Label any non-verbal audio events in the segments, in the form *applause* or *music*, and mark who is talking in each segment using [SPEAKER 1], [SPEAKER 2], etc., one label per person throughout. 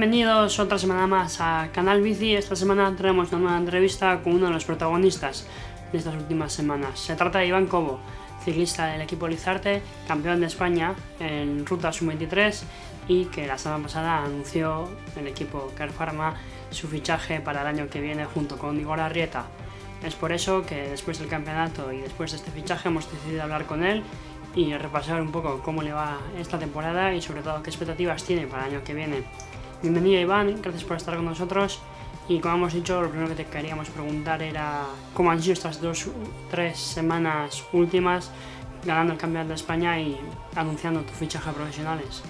[SPEAKER 1] Bienvenidos otra semana más a Canal Bici. Esta semana tenemos una nueva entrevista con uno de los protagonistas de estas últimas semanas. Se trata de Iván Cobo, ciclista del equipo Lizarte, campeón de España en Ruta Sub-23 y que la semana pasada anunció el equipo Pharma su fichaje para el año que viene junto con Igor Arrieta. Es por eso que después del campeonato y después de este fichaje hemos decidido hablar con él y repasar un poco cómo le va esta temporada y sobre todo qué expectativas tiene para el año que viene. Bienvenido Iván, gracias por estar con nosotros. Y como hemos dicho, lo primero que te queríamos preguntar era cómo han sido estas dos, tres semanas últimas ganando el Campeonato de España y anunciando tu fichaje a profesionales.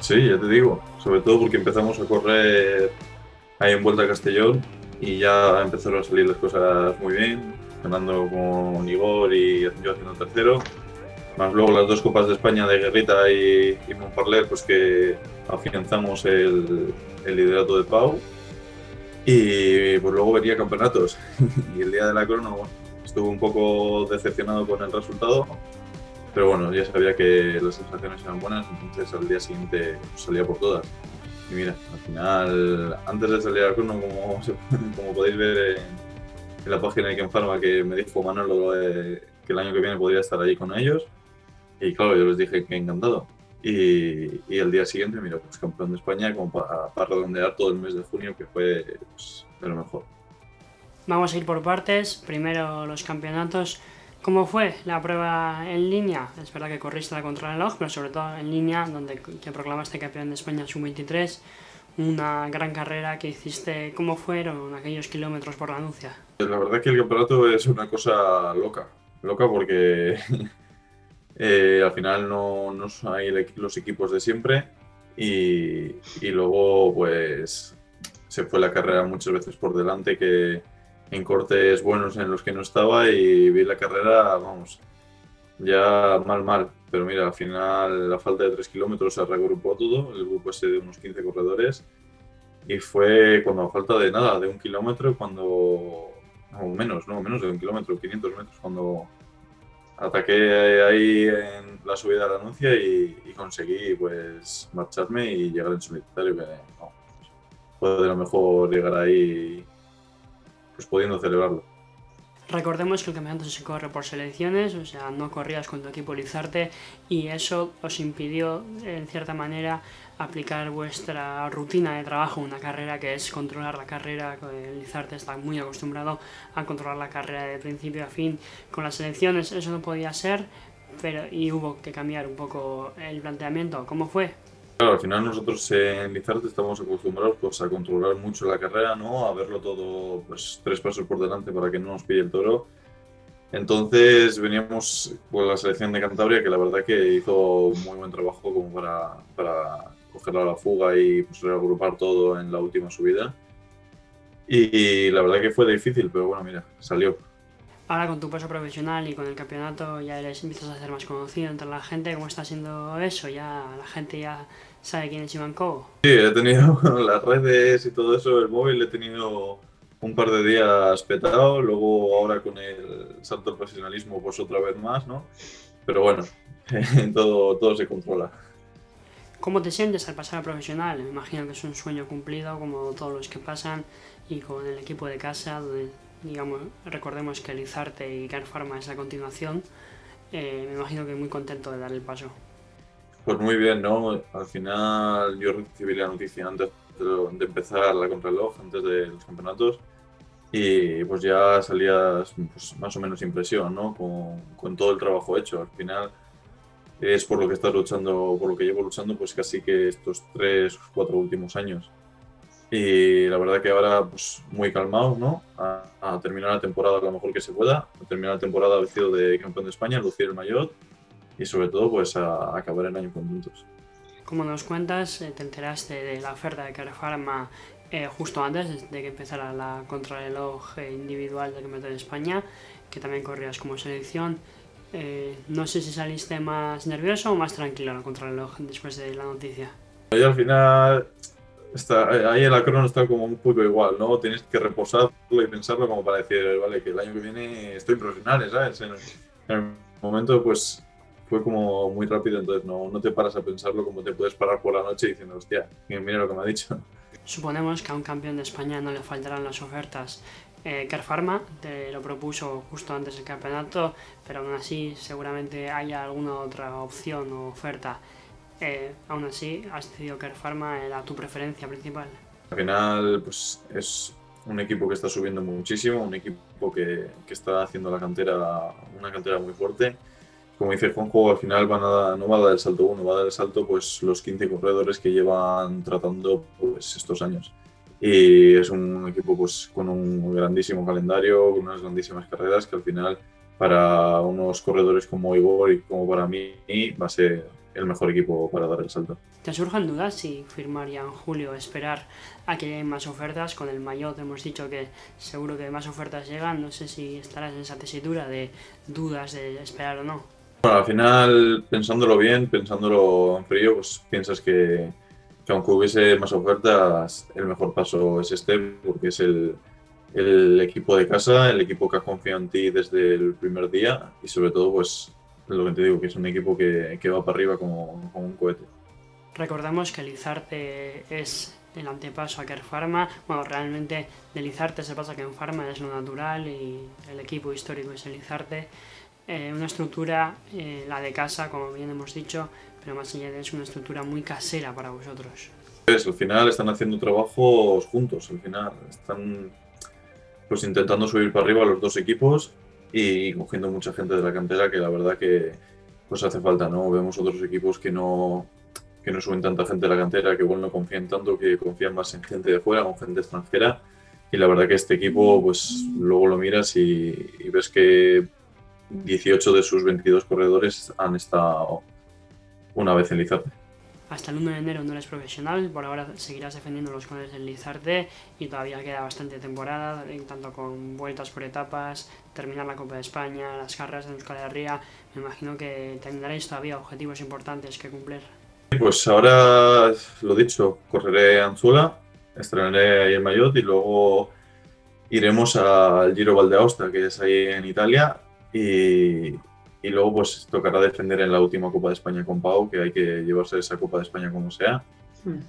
[SPEAKER 2] Sí, ya te digo, sobre todo porque empezamos a correr ahí en Vuelta a Castellón y ya empezaron a salir las cosas muy bien, ganando con Igor y yo haciendo tercero más luego las dos Copas de España de Guerrita y, y Montparler, pues que afianzamos el, el, liderato de Pau. Y pues luego venía campeonatos. *laughs* y el día de la crono, bueno, estuve un poco decepcionado con el resultado, pero bueno, ya sabía que las sensaciones eran buenas, entonces al día siguiente salía por todas. Y mira, al final, antes de salir al crono, como, *laughs* como podéis ver en, la página de Kenfarma, que me dijo Manolo que el año que viene podría estar allí con ellos, y claro, yo les dije que encantado. Y, y el día siguiente, mira, pues campeón de España como para, para redondear todo el mes de junio, que fue pues, de lo mejor.
[SPEAKER 1] Vamos a ir por partes. Primero los campeonatos. ¿Cómo fue la prueba en línea? Es verdad que corriste la contrarreloj, pero sobre todo en línea, donde te proclamaste campeón de España sub-23. Una gran carrera que hiciste. ¿Cómo fueron aquellos kilómetros por la anuncia?
[SPEAKER 2] La verdad que el campeonato es una cosa loca. Loca porque *laughs* Eh, al final no, no hay los equipos de siempre y, y, luego pues se fue la carrera muchas veces por delante que en cortes buenos en los que no estaba y vi la carrera, vamos, ya mal, mal. Pero mira, al final la falta de 3 kilómetros se regrupó todo, el grupo ese de unos 15 corredores y fue cuando a falta de nada, de un kilómetro, cuando, o menos, no, menos de un kilómetro, 500 metros, cuando ataqué ahí en la subida de la anuncia y, conseguí pues marcharme y llegar en solitario, que no, fue de lo mejor llegar ahí pues pudiendo celebrarlo.
[SPEAKER 1] Recordemos que el campeonato se corre por selecciones, o sea, no corrías con tu equipo Lizarte y eso os impidió, en cierta manera, aplicar vuestra rutina de trabajo, una carrera que es controlar la carrera. Lizarte está muy acostumbrado a controlar la carrera de principio a fin. Con las selecciones eso no podía ser, pero y hubo que cambiar un poco el planteamiento. ¿Cómo fue?
[SPEAKER 2] Claro, al final nosotros en Lizarte estamos acostumbrados pues, a controlar mucho la carrera, ¿no? A verlo todo pues, tres pasos por delante para que no nos pille el toro. Entonces veníamos con la selección de Cantabria, que la verdad que hizo muy buen trabajo como para, para cogerla a la fuga y pues, reagrupar todo en la última subida. Y, la verdad que fue difícil, pero bueno, mira, salió.
[SPEAKER 1] Ahora con tu paso profesional y con el campeonato ya eres, empiezas a ser más conocido entre la gente. ¿Cómo está siendo eso? ¿Ya la gente ya sabe quién es Cobo?
[SPEAKER 2] Sí, he tenido *laughs* las redes y todo eso, el móvil, he tenido un par de días petado, luego ahora con el salto al profesionalismo pues otra vez más, ¿no? Pero bueno, *laughs* todo, todo se controla.
[SPEAKER 1] ¿Cómo te sientes al pasar a profesional? Me imagino que es un sueño cumplido como todos los que pasan y con el equipo de casa donde digamos, recordemos que Lizarte y Car Pharma es la continuación, eh, me imagino que muy contento de dar el paso.
[SPEAKER 2] Pues muy bien, ¿no? Al final yo recibí la noticia antes de, empezar la contrarreloj, antes de los campeonatos, y pues ya salías pues, más o menos impresión, ¿no? Con, con, todo el trabajo hecho. Al final es por lo que estás luchando, por lo que llevo luchando, pues casi que estos tres, cuatro últimos años. Y la verdad que ahora pues muy calmado, ¿no? A, terminar la temporada lo mejor que se pueda, a terminar la temporada vestido de campeón de España, lucir el mayor y sobre todo pues a, acabar el año con puntos.
[SPEAKER 1] Como nos cuentas, eh, te enteraste de la oferta de Carefarma eh, justo antes de que empezara la contrarreloj individual del campeonato de España, que también corrías como selección. Eh, no sé si saliste más nervioso o más tranquilo en la contrarreloj después de la noticia.
[SPEAKER 2] Yo al final Está, ahí el acrono está como un poco igual, ¿no? Tienes que reposarlo y pensarlo como para decir, vale, que el año que viene estoy profesional, ¿sabes? En, el momento, pues, fue como muy rápido, entonces no, no te paras a pensarlo como te puedes parar por la noche diciendo, hostia, mira lo que me ha dicho.
[SPEAKER 1] Suponemos que a un campeón de España no le faltarán las ofertas. Eh, Pharma te lo propuso justo antes del campeonato, pero aún así seguramente haya alguna otra opción o oferta. Eh, aún así, has decidido Care Pharma era tu preferencia principal.
[SPEAKER 2] Al final, pues es un equipo que está subiendo muchísimo, un equipo que, que está haciendo la cantera, una cantera muy fuerte. Como dice Juanjo, al final van a, no va a dar el salto uno, va a dar el salto pues los 15 corredores que llevan tratando pues estos años y es un equipo pues con un grandísimo calendario, con unas grandísimas carreras que al final para unos corredores como Igor y como para mí va a ser el mejor equipo para dar el salto.
[SPEAKER 1] ¿Te surjan dudas si firmar ya en julio, esperar a que lleguen más ofertas? Con el Mayotte hemos dicho que seguro que más ofertas llegan, no sé si estarás en esa tesitura de dudas de esperar o no.
[SPEAKER 2] Bueno, al final, pensándolo bien, pensándolo en frío, pues piensas que, que aunque hubiese más ofertas, el mejor paso es este, porque es el, equipo de casa, el equipo que ha confiado en ti desde el primer día y sobre todo, pues, lo que te digo, que es un equipo que, que va para arriba como, un cohete.
[SPEAKER 1] Recordemos que Lizarte es el antepaso a Kerr Pharma. Bueno, realmente de Lizarte se pasa que en Pharma es lo natural y el equipo histórico es el Lizarte. Eh, una estructura, eh, la de casa, como bien hemos dicho, pero más allá de eso, una estructura muy casera para vosotros.
[SPEAKER 2] Pues, al final están haciendo trabajos juntos, al final están pues intentando subir para arriba los dos equipos y cogiendo mucha gente de la cantera que la verdad que pues hace falta, ¿no? Vemos otros equipos que no que no suben tanta gente de la cantera, que igual no confían tanto, que confían más en gente de fuera, con gente extranjera. Y la verdad que este equipo, pues luego lo miras y, y ves que 18 de sus 22 corredores han estado una vez en Lizarte.
[SPEAKER 1] Hasta el 1 de enero no eres profesional, por ahora seguirás defendiendo los colores del Lizarte y todavía queda bastante temporada, tanto con vueltas por etapas, terminar la Copa de España, las carreras de Euskal Herria. Me imagino que tendréis todavía objetivos importantes que cumplir.
[SPEAKER 2] Pues ahora, lo dicho, correré Anzuela, estrenaré ahí en Mayotte y luego iremos al Giro Valdeaosta, que es ahí en Italia, y, y luego pues tocará defender en la última Copa de España con Pau, que hay que llevarse esa Copa de España como sea. Hmm.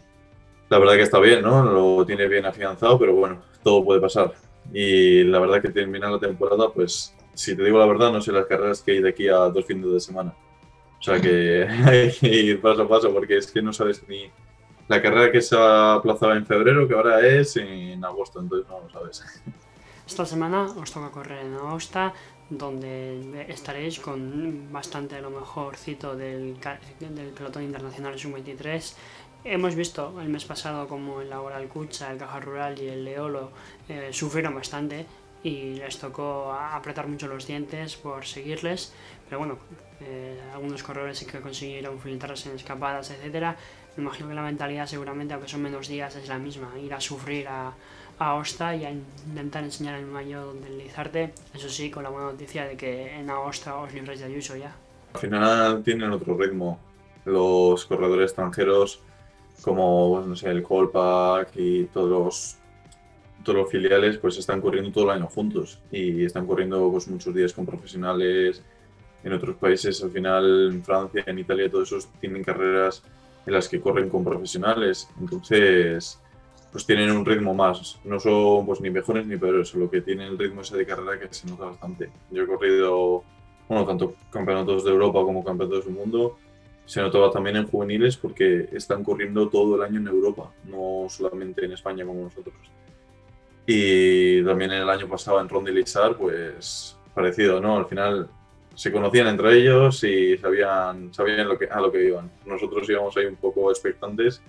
[SPEAKER 2] La verdad que está bien, ¿no? Lo tiene bien afianzado, pero bueno, todo puede pasar. Y la verdad que termina la temporada, pues si te digo la verdad, no sé las carreras que hay de aquí a dos fines de semana. O sea que *laughs* hay que ir paso a paso porque es que no sabes ni la carrera que se aplazaba en febrero, que ahora es en agosto, entonces no lo sabes.
[SPEAKER 1] Esta semana os toca correr en Aosta, donde estaréis con bastante a lo mejorcito del, del pelotón internacional sub-23. Hemos visto el mes pasado como el Laboral Cucha, el Caja Rural y el Leolo eh, sufrieron bastante y les tocó apretar mucho los dientes por seguirles, pero bueno, eh, algunos corredores sí que consiguieron filtrarse en escapadas, etcétera. Me imagino que la mentalidad seguramente, aunque son menos días, es la misma, ir a sufrir a, a Osta y a intentar enseñar el mayo donde deslizarte. Eso sí, con la buena noticia de que en Aosta os libráis de Ayuso ya.
[SPEAKER 2] Al final tienen otro ritmo. Los corredores extranjeros, como no sé, el Colpack y todos los, todos los filiales, pues están corriendo todo el año juntos y están corriendo pues, muchos días con profesionales. En otros países, al final, en Francia, en Italia, todos esos tienen carreras en las que corren con profesionales. Entonces, pues tienen un ritmo más. No son pues ni mejores ni peores, solo que tienen el ritmo ese de carrera que se nota bastante. Yo he corrido, bueno, tanto campeonatos de Europa como campeonatos del mundo. Se notaba también en juveniles porque están corriendo todo el año en Europa, no solamente en España como nosotros. Y también el año pasado en Ronda y pues parecido, ¿no? Al final se conocían entre ellos y sabían, sabían lo que, a lo que iban. Nosotros íbamos ahí un poco expectantes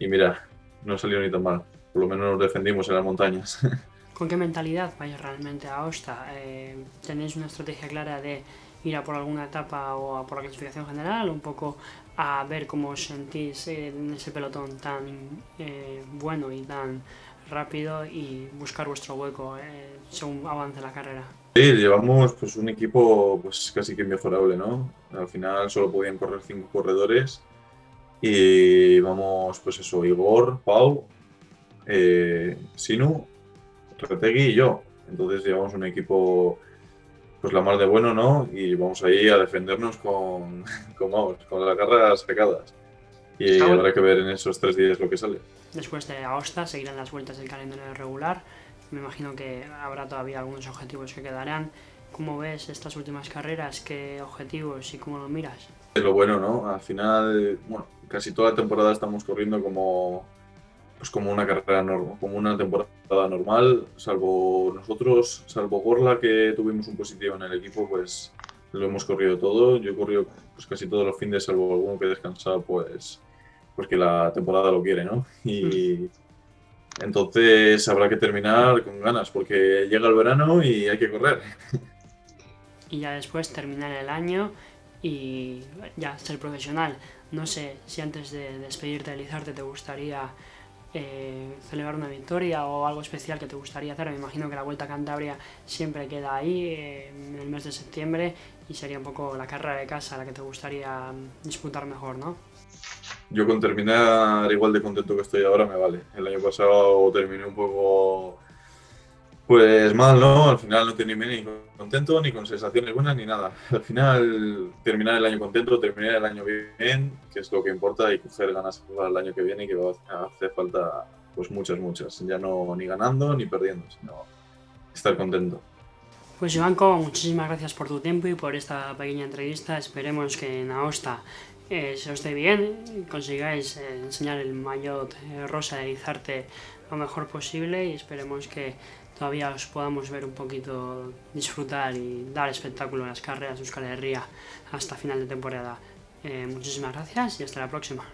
[SPEAKER 2] y mira, no salió ni tan mal. Por lo menos nos defendimos en las montañas. *laughs*
[SPEAKER 1] ¿Con qué mentalidad vais realmente a Osta? Eh, ¿Tenéis una estrategia clara de ir a por alguna etapa o a por la clasificación general? ¿Un poco a ver cómo os sentís en ese pelotón tan eh, bueno y tan rápido y buscar vuestro hueco eh, según avance la carrera?
[SPEAKER 2] Sí, llevamos pues un equipo pues casi que inmejorable, ¿no? Al final solo podían correr cinco corredores y vamos, pues eso, Igor, Pau, eh, Sinu, Retegui y yo. Entonces llevamos un equipo pues la mar de bueno, ¿no? Y vamos ahí a defendernos con, *laughs* con, con las garras sacadas. Y habrá que ver en esos tres días lo que sale.
[SPEAKER 1] Después de Aosta seguirán las vueltas del calendario regular. Me imagino que habrá todavía algunos objetivos que quedarán. ¿Cómo ves estas últimas carreras? ¿Qué objetivos y cómo lo miras?
[SPEAKER 2] Es lo bueno, ¿no? Al final, bueno, casi toda la temporada estamos corriendo como, pues como una carrera normal, como una temporada normal, salvo nosotros, salvo Gorla que tuvimos un positivo en el equipo, pues lo hemos corrido todo. Yo he corrido pues casi todos los fines, salvo alguno que he descansado, pues porque la temporada lo quiere, ¿no? Y entonces habrá que terminar con ganas, porque llega el verano y hay que correr.
[SPEAKER 1] Y ya después terminar el año y ya ser profesional. No sé si antes de despedirte de Lizarte te gustaría eh, celebrar una victoria o algo especial que te gustaría hacer. Me imagino que la Vuelta a Cantabria siempre queda ahí eh, en el mes de septiembre y sería un poco la carrera de casa la que te gustaría disputar mejor, ¿no?
[SPEAKER 2] yo con terminar igual de contento que estoy ahora me vale. El año pasado terminé un poco, pues mal, ¿no? Al final no terminé ni contento, ni con sensaciones buenas, ni nada. Al final terminar el año contento, terminar el año bien, que es lo que importa, y coger ganas para el año que viene que va a hacer falta pues muchas, muchas. Ya no ni ganando ni perdiendo, sino estar contento.
[SPEAKER 1] Pues Ivanko, muchísimas gracias por tu tiempo y por esta pequeña entrevista. Esperemos que en Aosta eh, se os dé bien, consigáis eh, enseñar el maillot eh, rosa de Izarte lo mejor posible y esperemos que todavía os podamos ver un poquito disfrutar y dar espectáculo en las carreras de Euskal Herria hasta final de temporada. muchísimas gracias y hasta la próxima.